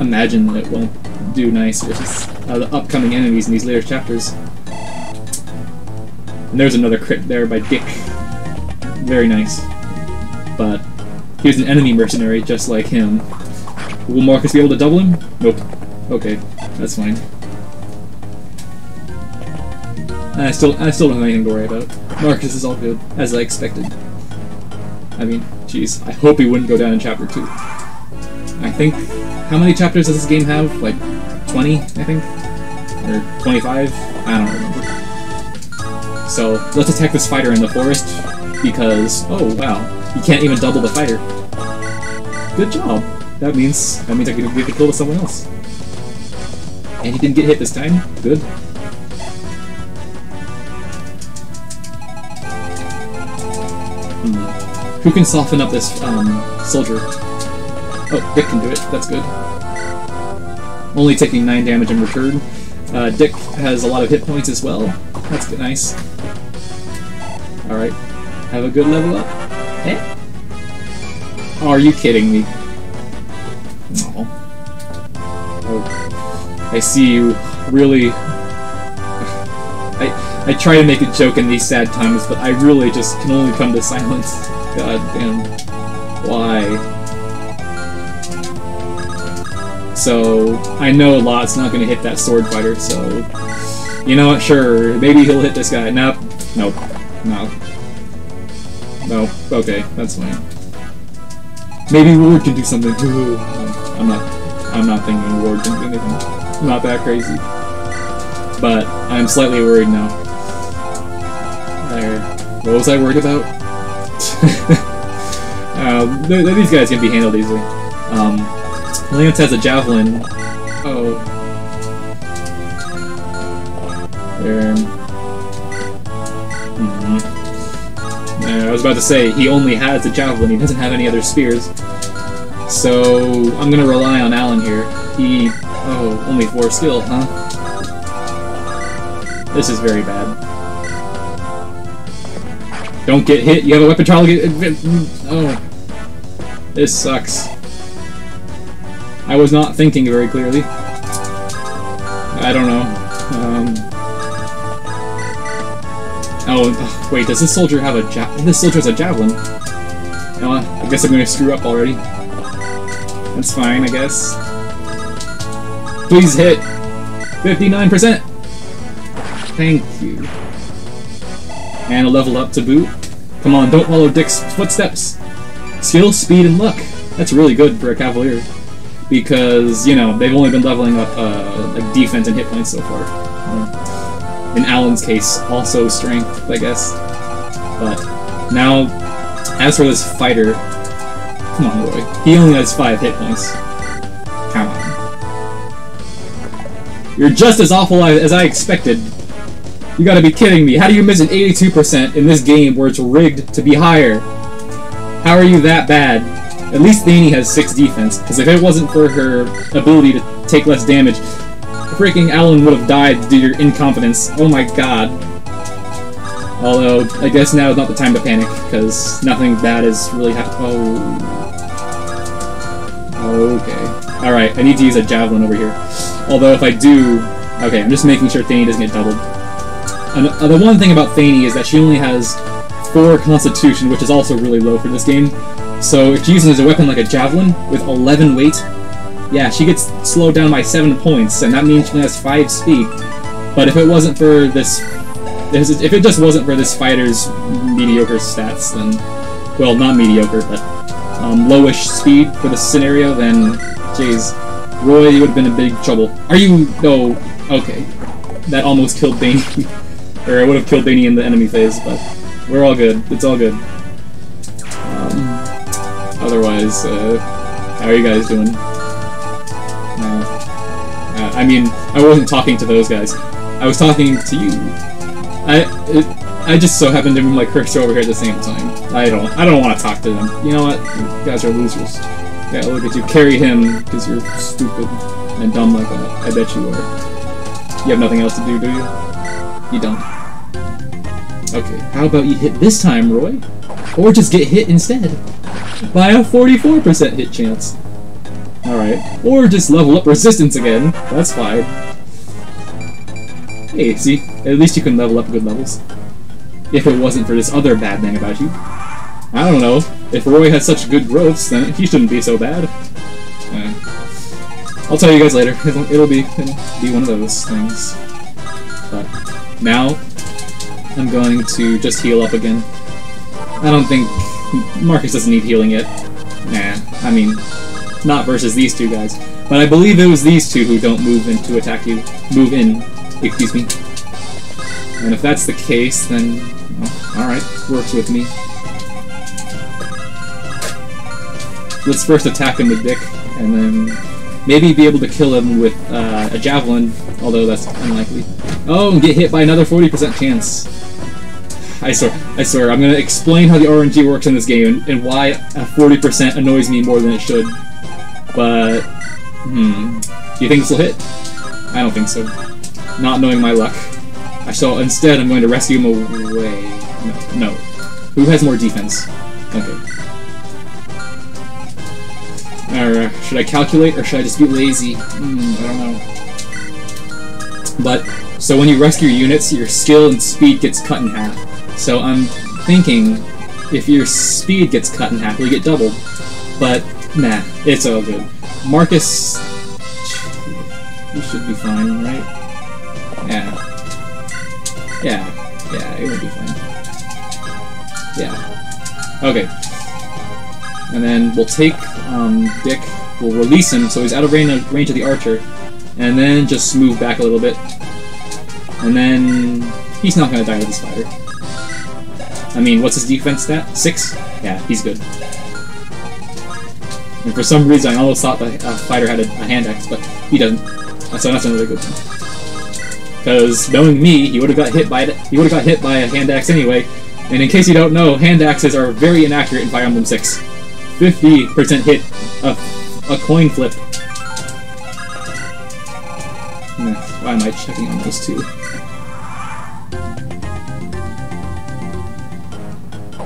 imagine that it won't do nice versus uh, the upcoming enemies in these later chapters. And there's another crit there by Dieck. Very nice. But here's an enemy mercenary just like him. Will Marcus be able to double him? Nope. Okay, that's fine. I still I still don't have anything to worry about. Marcus is all good, as I expected. I mean, jeez, I hope he wouldn't go down in chapter 2. I think... How many chapters does this game have? Like, 20, I think? Or 25? I don't remember. So, let's attack this fighter in the forest, because, oh wow, you can't even double the fighter. Good job. That means, that means I can the kill someone else. And he didn't get hit this time. Good. Who can soften up this um, soldier? Oh, Dieck can do it. That's good. Only taking 9 damage in return. Uh, Dieck has a lot of hit points as well. That's good, nice. Alright. Have a good level up. Eh? Oh, are you kidding me? Oh. oh. I see you really... I, I try to make a joke in these sad times, but I really just can only come to silence. God damn. Why? So, I know Lot's not to hit that sword fighter, so... You know what, sure, maybe he'll hit this guy. Nope. Nope. No. No. Okay, that's fine. Maybe Ward can do something. I'm not... I'm not thinking Ward can do anything. not that crazy. But, I'm slightly worried now. There. What was I worried about? uh, these guys can be handled easily. Um, Lance has a javelin. Oh. There. Mm -hmm. I was about to say, he only has a javelin, he doesn't have any other spears. So, I'm gonna rely on Alan here. He... Oh, only 4 skill, huh? This is very bad. Don't get hit, you have a weapon trial. Oh. This sucks. I was not thinking very clearly. I don't know. Um, oh, wait, does this soldier have a ja- This soldier has a javelin. Uh, I guess I'm gonna screw up already. That's fine, I guess. Please hit! 59%! Thank you. And a level up to boot. Come on, don't follow Dieck's footsteps! Skill, speed, and luck. That's really good for a Cavalier because you know they've only been leveling up uh, like defense and hit points so far. Um, in Alan's case, also strength, I guess. But now, as for this fighter, come on, Roy. He only has five hit points. Come on. You're just as awful as I expected. You gotta be kidding me. How do you miss an 82% in this game where it's rigged to be higher? How are you that bad? At least Thany has 6 defense, because if it wasn't for her ability to take less damage, freaking Alan would have died due to your incompetence. Oh my god. Although, I guess now is not the time to panic, because nothing bad is really happening. Oh. Okay. Alright, I need to use a javelin over here. Although if I do... Okay, I'm just making sure Thany doesn't get doubled. And, uh, the one thing about Thany is that she only has 4 constitution, which is also really low for this game. So if she uses a weapon like a javelin with 11 weight, yeah, she gets slowed down by 7 points, and that means she has 5 speed. But if it wasn't for this... If it just wasn't for this fighter's mediocre stats, then... Well, not mediocre, but um, lowish speed for this scenario, then... Jeez. Roy, would have been in big trouble. Are you... No. Okay. That almost killed Bane. or I would have killed Bane in the enemy phase, but... We're all good. It's all good. Um, otherwise, uh, how are you guys doing? Uh, I mean, I wasn't talking to those guys. I was talking to you. I it, I just so happened to move my cursor over here at the same time. I don't I don't want to talk to them. You know what? You guys are losers. Yeah, look at you. Carry him because you're stupid and dumb like that. I bet you are. You have nothing else to do, do you? You don't. Okay, how about you hit this time, Roy? Or just get hit instead. By a 44% hit chance. Alright. Or just level up resistance again. That's fine. Hey, see? At least you can level up good levels. If it wasn't for this other bad thing about you. I don't know. If Roy has such good growths, then he shouldn't be so bad. Uh, I'll tell you guys later. It'll, it'll be it'll be one of those things. Now, I'm going to just heal up again. I don't think Marcus doesn't need healing yet. Nah, I mean, not versus these two guys. But I believe it was these two who don't move in to attack you. Move in, excuse me. And if that's the case, then, well, alright, works with me. Let's first attack him with Dieck, and then maybe be able to kill him with uh, a Javelin, although that's unlikely. Oh, and get hit by another 40% chance. I swear, I swear, I'm gonna explain how the RNG works in this game and, and why a 40% annoys me more than it should. But, hmm, do you think this will hit? I don't think so. Not knowing my luck. I so instead, I'm going to rescue him away. No, no. Who has more defense? Okay. Or should I calculate, or should I just be lazy? Hmm, I don't know. But, so when you rescue your units, your skill and speed gets cut in half. So I'm thinking, if your speed gets cut in half, you get doubled. But, nah, it's all good. Marcus... You should be fine, right? Yeah. Yeah. Yeah, it will be fine. Yeah. Okay. And then we'll take um, Dieck, we'll release him so he's out of range of, range of the archer, and then just move back a little bit. And then he's not going to die with the spider. I mean, what's his defense stat? Six? Yeah, he's good. And for some reason, I almost thought the uh, fighter had a, a, hand axe, but he doesn't. So that's another good thing. Because knowing me, he would have got hit by it. He would have got hit by a hand axe anyway. And in case you don't know, hand axes are very inaccurate in Fire Emblem 6. 50% hit a, a coin flip. Why am I checking on those two?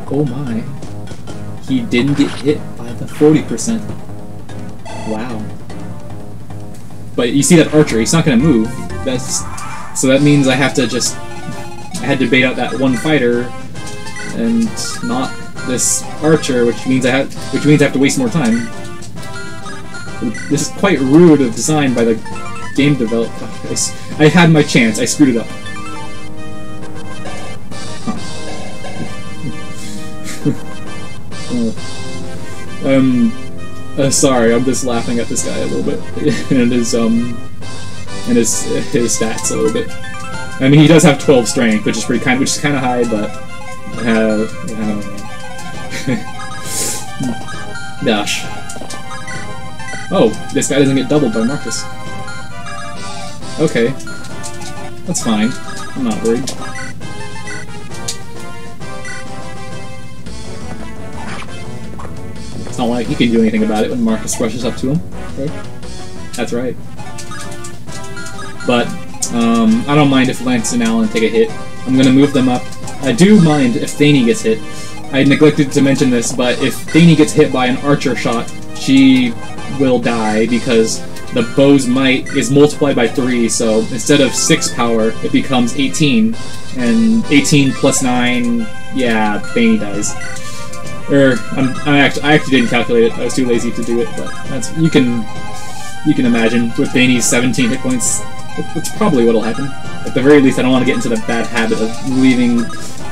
Oh my. He didn't get hit by the 40%. Wow. But you see that archer, he's not gonna move. That's so that means I have to just I had to bait out that one fighter and not this archer, which means I have which means I have to waste more time. This is quite rude of design by the game developer. I had my chance, I screwed it up. Huh. um, uh, sorry, I'm just laughing at this guy a little bit, and his um, and his his stats a little bit. I mean, he does have 12 strength, which is pretty kind, which is kind of high, but uh, Gosh. Oh, this guy doesn't get doubled by Marcus. Okay. That's fine. I'm not worried. It's not like he can do anything about it when Marcus rushes up to him. Right? That's right. But, um, I don't mind if Lance and Alan take a hit. I'm gonna move them up. I do mind if Thany gets hit, I neglected to mention this, but if Thany gets hit by an archer shot, she will die because the bow's might is multiplied by 3, so instead of 6 power, it becomes 18. And 18 plus 9, yeah, Thany dies. Or I'm, I actually I actually didn't calculate it. I was too lazy to do it, but that's you can you can imagine with Thany's 17 hit points. That's probably what'll happen. At the very least, I don't want to get into the bad habit of leaving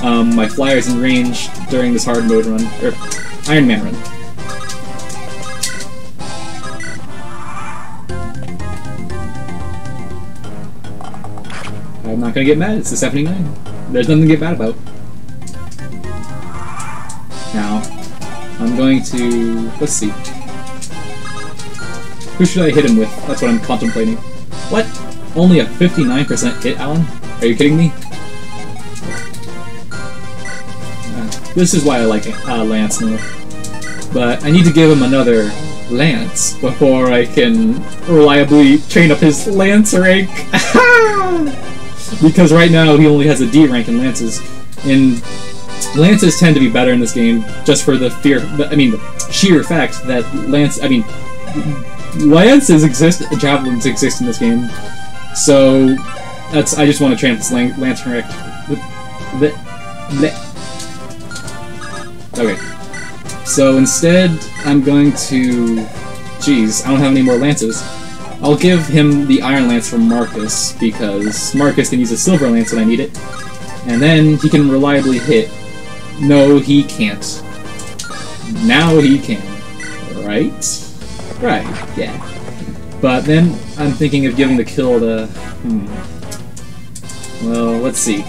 um, my flyers in range during this hard mode run or Iron Man run. I'm not gonna get mad. It's the 79. There's nothing to get mad about. Now, I'm going to... let's see. Who should I hit him with? That's what I'm contemplating. What? Only a 59% hit, Alan? Are you kidding me? Uh, this is why I like uh, Lance more. But I need to give him another Lance before I can reliably train up his Lance rank. because right now he only has a D rank in Lances. And Lances tend to be better in this game just for the fear, I mean, the sheer fact that Lance, I mean, Lances exist, Javelins exist in this game. So, that's, I just want to train this Lance correct. Okay. So instead, I'm going to... Jeez, I don't have any more Lances. I'll give him the Iron Lance from Marcus, because Marcus can use a Silver Lance when I need it. And then he can reliably hit. No, he can't. Now he can. Right? Right, yeah. But then I'm thinking of giving the kill to... Hmm. Well, let's see.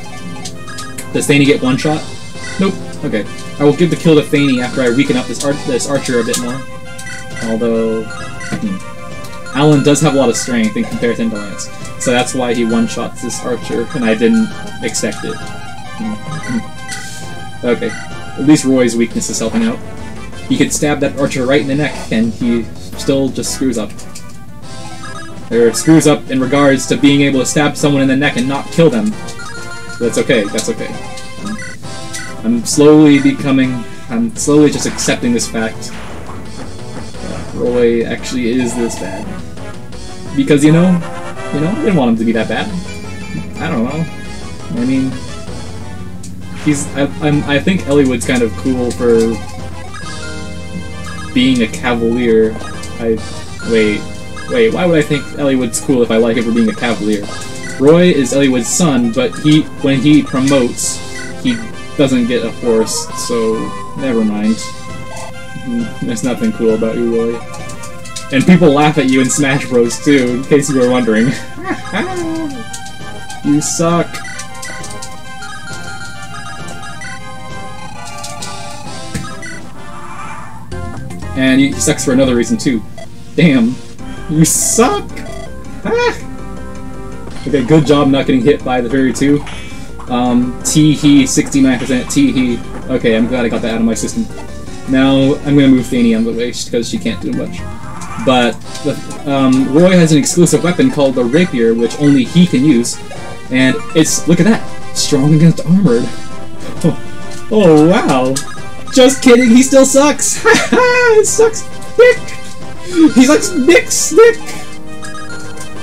Does Thany get one shot? Nope. Okay. I will give the kill to Thany after I weaken up this, ar this archer a bit more. Although... Hmm. Alan does have a lot of strength in comparison to Lance, so that's why he one-shots this archer, and I didn't expect it. okay, at least Roy's weakness is helping out. He could stab that archer right in the neck, and he still just screws up. Or screws up in regards to being able to stab someone in the neck and not kill them. That's okay, that's okay. I'm slowly becoming... I'm slowly just accepting this fact. Uh, Roy actually is this bad. Because, you know, you know, I didn't want him to be that bad. I don't know. I mean, he's, I, I'm, I think Eliwood's kind of cool for being a cavalier. I, wait, wait, why would I think Eliwood's cool if I like him for being a cavalier? Roy is Eliwood's son, but he, when he promotes, he doesn't get a horse, so never mind. Hmm, there's nothing cool about you, Roy. And people laugh at you in Smash Bros. too, in case you were wondering. you suck. And he sucks for another reason too. Damn. You suck! Ah! Okay, good job not getting hit by the 32. Um, T-He, 69% T-He. Okay, I'm glad I got that out of my system. Now, I'm gonna move Thany on the way, because she can't do much. But um, Roy has an exclusive weapon called the Rapier, which only he can use. And it's, look at that, strong against armored. Oh, oh wow. Just kidding, he still sucks. it sucks Nick. He sucks Nick Snick.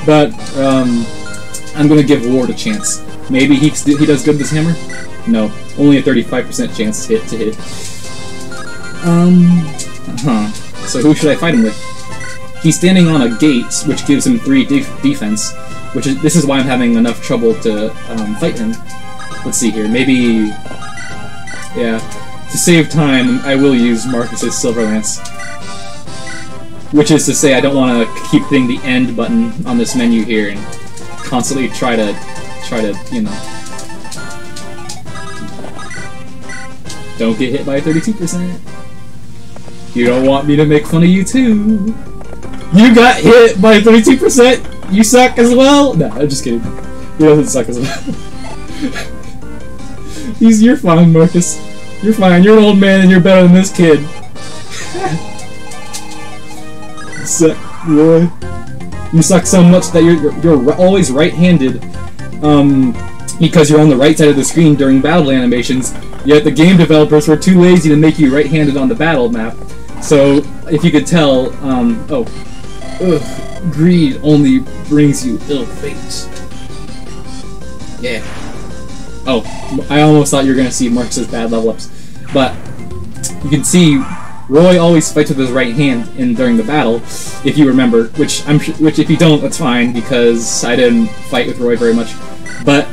But, um, I'm gonna give Ward a chance. Maybe he, he does good with this hammer? No, only a 35% chance to hit to hit. Um, huh. So who should I fight him with? He's standing on a gate, which gives him 3 def defense, which is this is why I'm having enough trouble to um, fight him. Let's see here, maybe... Yeah, to save time, I will use Marcus's Silver Lance. Which is to say, I don't want to keep hitting the end button on this menu here and constantly try to, try to, you know... Don't get hit by 32%. You don't want me to make fun of you too. You got hit by 32%! You suck as well? No, I'm just kidding. He doesn't suck as well. He's, you're fine, Marcus. You're fine. You're an old man and you're better than this kid. suck. You suck so much that you're, you're, you're always right-handed. Um, because you're on the right side of the screen during battle animations, yet the game developers were too lazy to make you right-handed on the battle map. So, if you could tell, um, oh, Ugh, greed only brings you ill fate. Yeah. Oh, I almost thought you were gonna see Marcus's bad level ups. But, you can see Roy always fights with his right hand in during the battle, if you remember. Which I'm which if you don't, that's fine because I didn't fight with Roy very much. But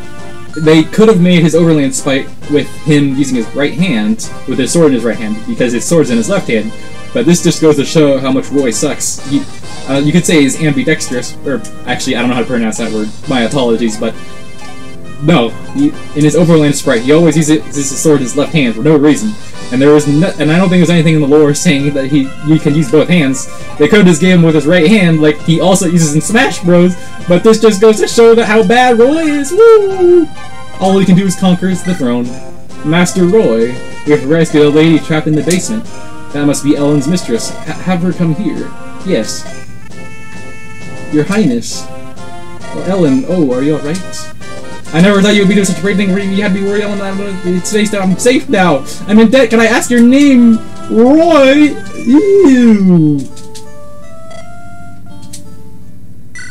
they could have made his Overland fight with him using his right hand, with his sword in his right hand, because his sword's in his left hand. But this just goes to show how much Roy sucks. He, uh, you could say he's ambidextrous, or actually, I don't know how to pronounce that word. My apologies, but no, he, in his Overland sprite, he always uses his sword in his left hand for no reason. And there was no, and I don't think there's anything in the lore saying that he you can use both hands. They could just gave him with his right hand, like he also uses in Smash Bros. But this just goes to show that how bad Roy is. Woo! All he can do is conquer the throne. Master Roy, we have rescued a lady trapped in the basement. That must be Ellen's mistress. H- have her come here. Yes. Your Highness. Oh, Ellen, oh, are you alright? I never thought you would be doing such a great thing you had me worried Ellen. I'm, it's safe now. I'm safe now. I'm in debt. Can I ask your name? Roy? Ew.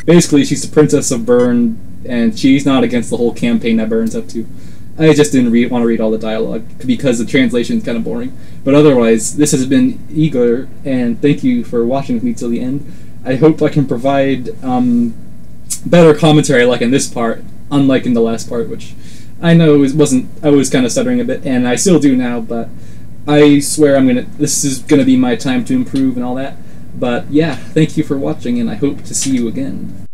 Basically, she's the princess of Bern, and she's not against the whole campaign that Bern's up to. I just didn't read, want to read all the dialogue because the translation is kind of boring. But otherwise, this has been Igor, and thank you for watching with me till the end. I hope I can provide um, better commentary like in this part, unlike in the last part, which I know it wasn't. I was kind of stuttering a bit, and I still do now. But I swear I'm gonna. This is gonna be my time to improve and all that. But yeah, thank you for watching, and I hope to see you again.